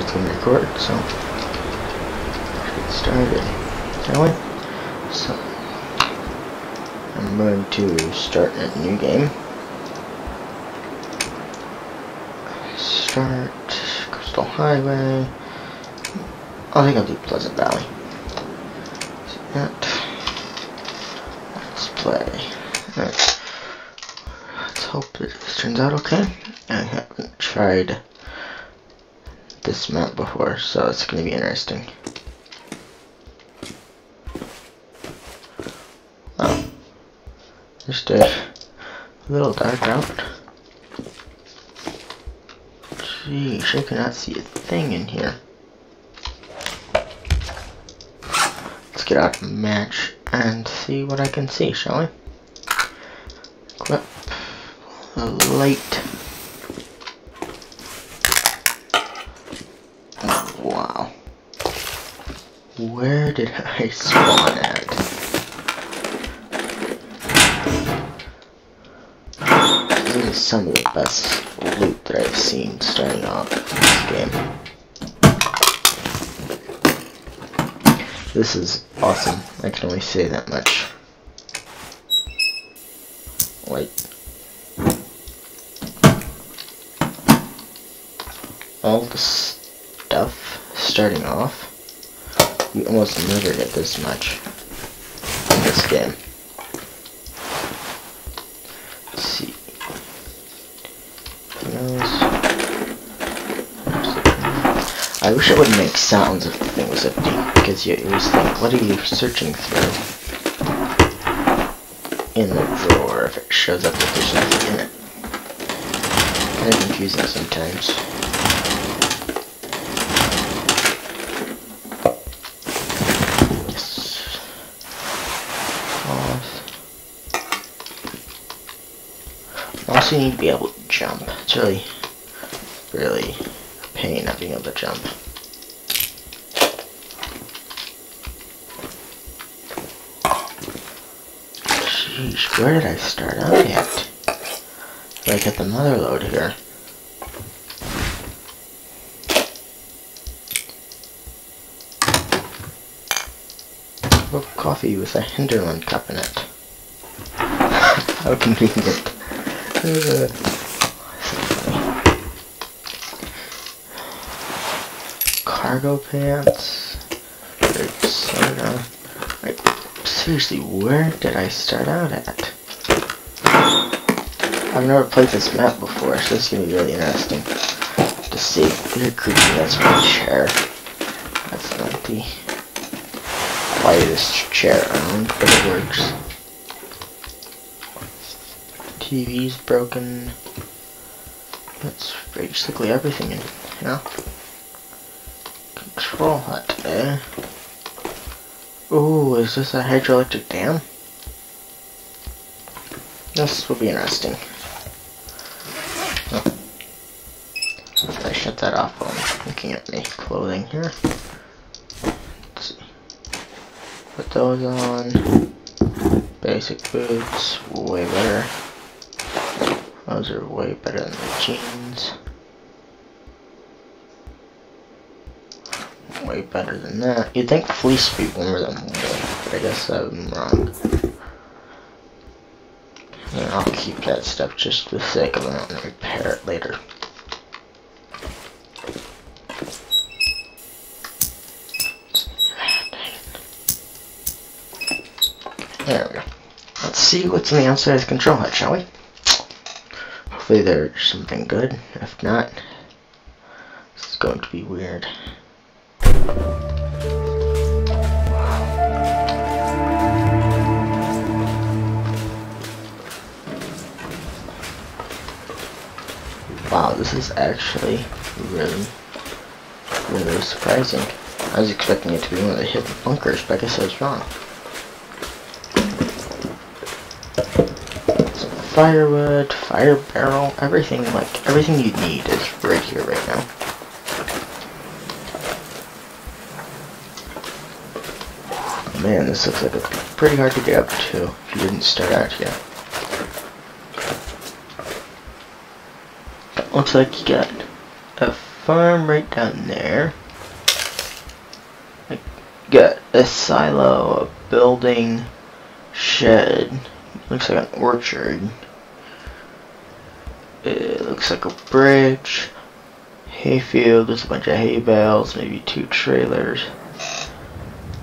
it's to record, so let's get started, shall we? So, I'm going to start a new game. Start Coastal Highway. I think I'll do Pleasant Valley. That. Let's play. Alright. Let's hope this turns out okay. I haven't tried this map before, so it's going to be interesting. Oh. Just a little dark out. Sheesh, I cannot see a thing in here. Let's get out match and see what I can see, shall we? Equip the light. Oh, wow. Where did I spawn at? This is some of the best loot that I've seen starting off this game. This is awesome. I can only say that much. Like, all the stuff starting off, you almost never get this much in this game. Let's see. I wish it would make sounds if the thing was empty, because you always think, what are you searching through in the drawer if it shows up that there's nothing in it? Kind of confusing sometimes. Yes. Also, need to be able to jump. It's really, really a pain not being able to jump. Sheesh, where did I start out at? Like at the mother load here. Coffee with a Hinterland cup in it. How convenient. Uh, Cargo pants. Like, seriously, where did I start out at? I've never played this map before, so this is gonna be really interesting to see. They're creepy, that's my chair. That's not the quietest chair around, but it works. TV's broken. That's basically everything in here. Control hut, eh? Ooh, is this a hydroelectric dam? This will be interesting. Oh. I shut that off while I'm looking at my clothing here. Let's see. Put those on. Basic boots, way better. Those are way better than the jeans. Way better than that. You'd think fleece would be warmer than wool, but I guess I'm wrong. And I'll keep that stuff just for the sake of it and repair it later. There we go. Let's see what's in the outside control hut, shall we? Hopefully there's something good. If not, this is going to be weird. Wow, this is actually really, really surprising. I was expecting it to be one of the hidden bunkers, but I guess I was wrong. Some firewood, fire barrel, everything, like, everything you need is right here right now. Man, this looks like it's pretty hard to get up to if you didn't start out yet. Looks like you got a farm right down there. I got a silo, a building, shed. Looks like an orchard. It looks like a bridge. Hayfield, there's a bunch of hay bales, maybe two trailers.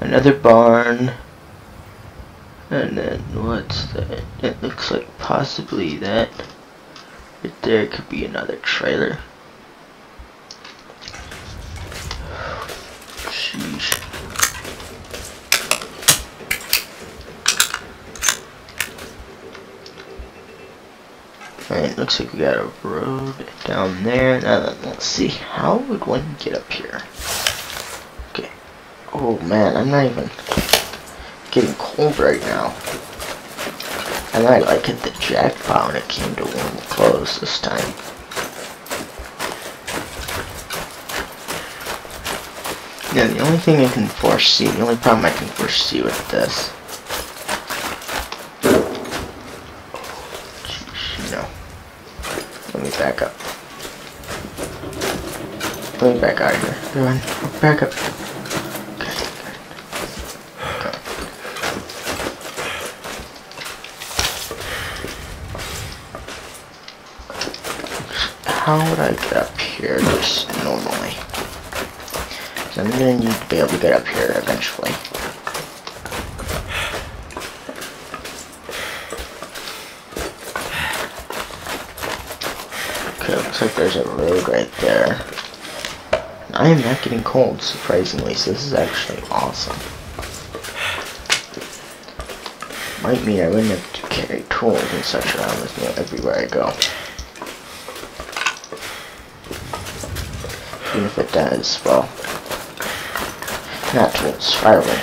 Another barn. And then what's that? It looks like possibly that. Right there could be another trailer. Sheesh. Alright, looks like we got a road down there. Now let's see, how would one get up here? Okay. Oh man, I'm not even getting cold right now. And I like hit the jackpot when it came to warm clothes this time. Yeah, the only thing I can foresee, the only problem I can foresee with this. Jeez, no. Let me back up. Let me back out here. Go on, back up. how would I get up here just normally? So I'm gonna need to be able to get up here eventually. Okay, looks like there's a road right there. I am not getting cold, surprisingly, so this is actually awesome. Might mean I wouldn't have to carry tools and such around with me everywhere I go. Even if it does, well, not tools, firewood.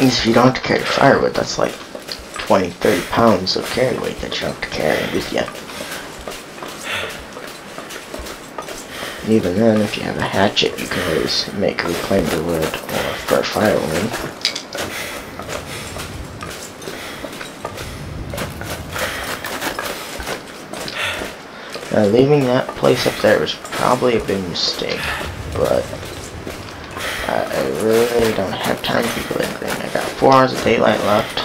Means if you don't have to carry firewood, that's like 20, 30 pounds of carry weight that you have to carry with you. And even then, if you have a hatchet, you can always make reclaimed wood or for firewood. Uh, leaving that place up there was probably a big mistake, but I really don't have time to be lingering. I got four hours of daylight left.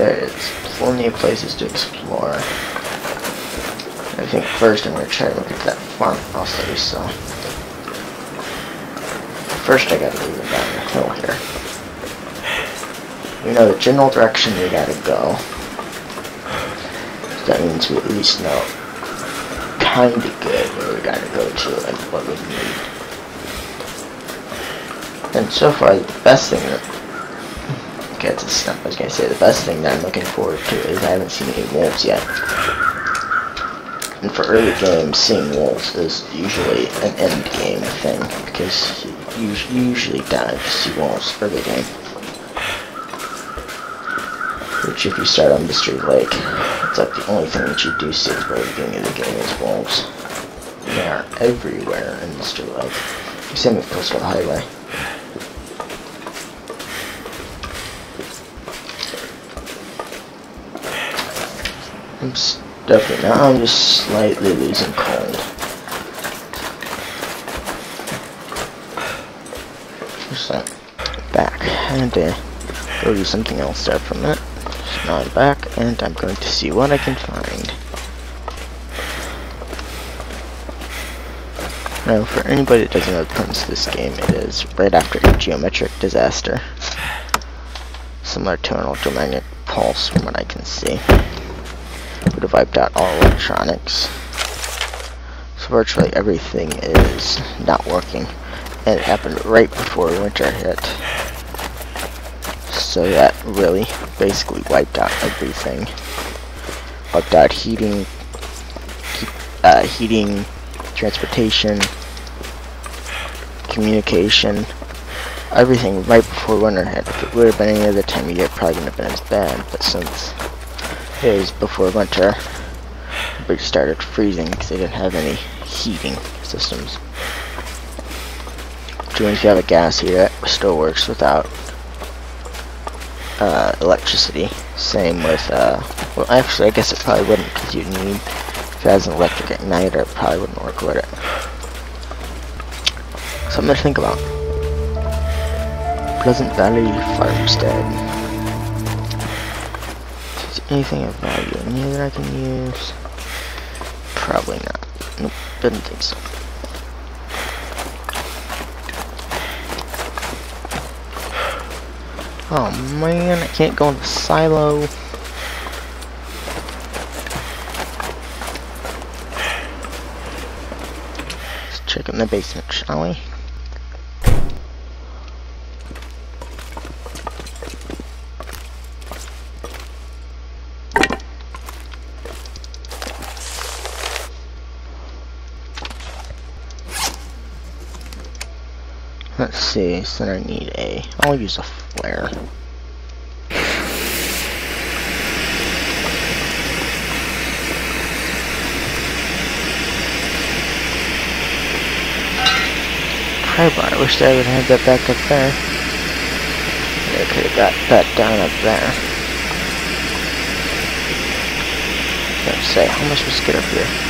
There's plenty of places to explore. I think first I'm going to try to look at that that we saw. First I gotta leave it down the hill here. We know the general direction we gotta go. So that means we at least know kinda good where we gotta go to and what we need. And so far, the best thing that get to stop, I was gonna say the best thing that I'm looking forward to is I haven't seen any wolves yet. And for early games, seeing wolves is usually an end game thing because you usually die to see wolves early game. Which if you start on Mystery Lake, it's like the only thing that you do see at the very beginning of the game is wolves. They are everywhere in Mystery Lake. Same with Coastal Highway. I'm definitely now I'm just slightly losing cold. What's that? Back. And uh, go do something else there for a minute. Now I'm back, and I'm going to see what I can find. Now, for anybody that doesn't know the premise of this game, it is right after a geomagnetic disaster. Similar to an ultramagnetic pulse, from what I can see. Have wiped out all electronics. So virtually everything is not working. And it happened right before winter hit so that really basically wiped out everything. Wiped out heating, uh, heating, transportation, communication, everything right before winter hit. If it would have been any other time of year, it probably wouldn't have been as bad, but since it was before winter, everybody started freezing because they didn't have any heating systems. Even if you have a gas heater, it still works without uh, electricity. Same with, uh, well actually I guess it probably wouldn't because you need If it has an electric igniter, it probably wouldn't work with it. Something to think about. Pleasant Valley Farmstead. Anything of value in here that I can use? Probably not. Nope, didn't think so. Oh man, I can't go in the silo. Let's check in the basement, shall we? See, so I need a, I'll use a flare. Pry bar, I wish I would have that back up there. I could have got that down up there. Let's say, how much to get up here?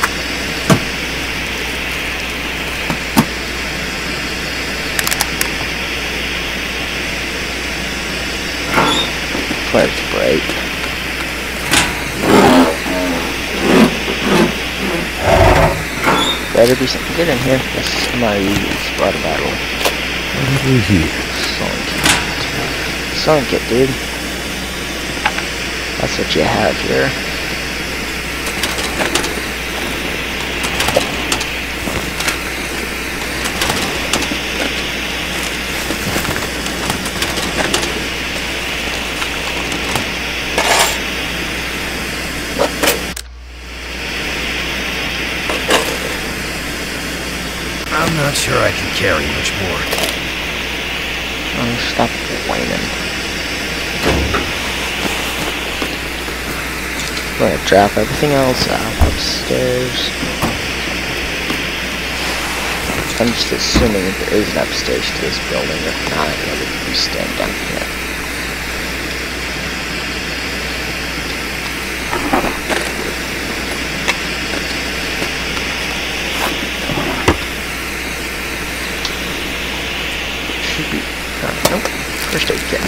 Let's break. Better be something good in here. This is my spot of battle. What have we here? Kit. Sewing kit, dude. That's what you have here. not sure I can carry much more. Oh, stop whining. Gonna drop everything else out upstairs. I'm just assuming there is an upstairs to this building. If not, I'm gonna staying down here. First aid kit.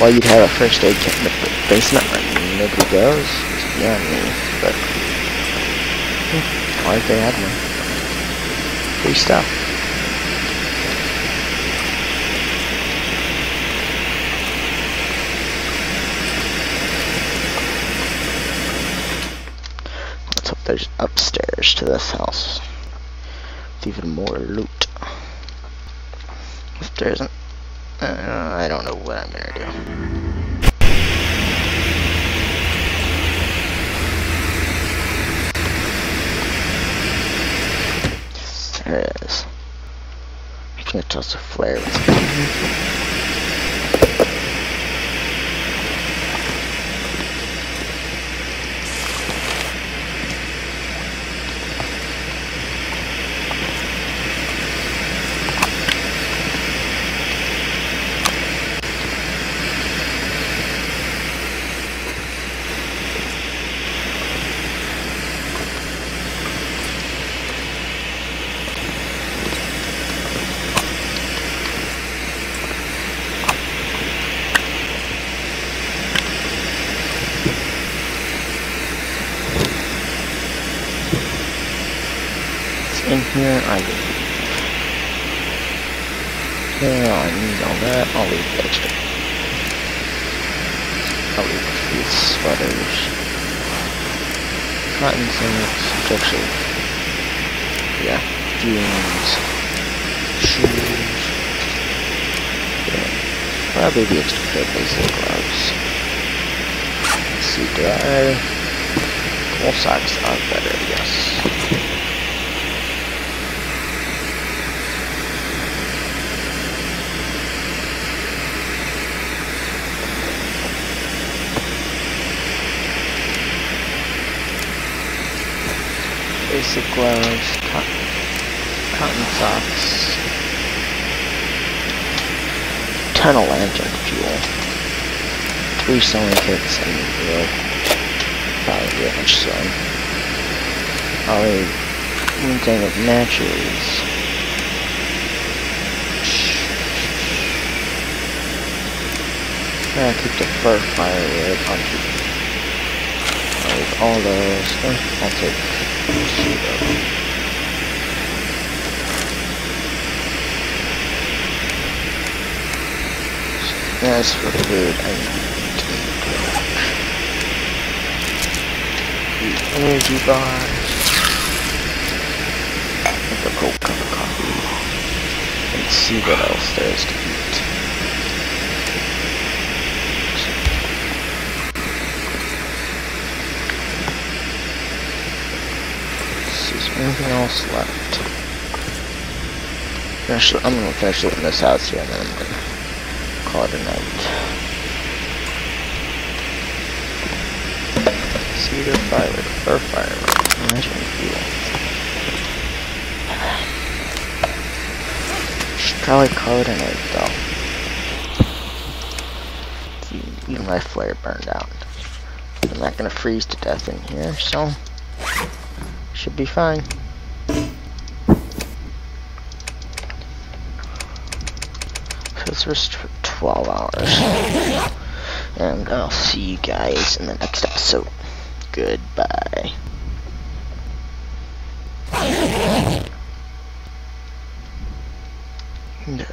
Well, you'd have a first aid kit in the basement where nobody goes. Me, but why if they had one? Free stuff. Let's hope there's upstairs to this house. With even more loot. If there isn't, uh, I don't know what I'm gonna do. There it is. I can't toss a flare. in here, I will Yeah, I need all that. I'll leave the extra. I'll leave a few sweaters. Cotton which actually, yeah, jeans, shoes, yeah, probably the extra pair of basic gloves. See, dry. Wool socks are better, yes. Basic gloves, cotton, cotton socks, of lantern fuel, three sewing kits, and really probably a bunch sewing. Only one thing of matches. Yeah, keep the fir firewood. I'll leave all those. Eh, I'll take zero. As for food, I need the energy bars, make a cold cup of coffee, and see what else there is to eat. Anything else left? Finish, I'm gonna finish looking this house here, and then I'm gonna call it a night. Cedar firewood, fir firewood, measuring fuel. Should probably call it a night though. Even my flare burned out. I'm not gonna freeze to death in here, so should be fine. This was for 12 hours. And I'll see you guys in the next episode. Goodbye. No.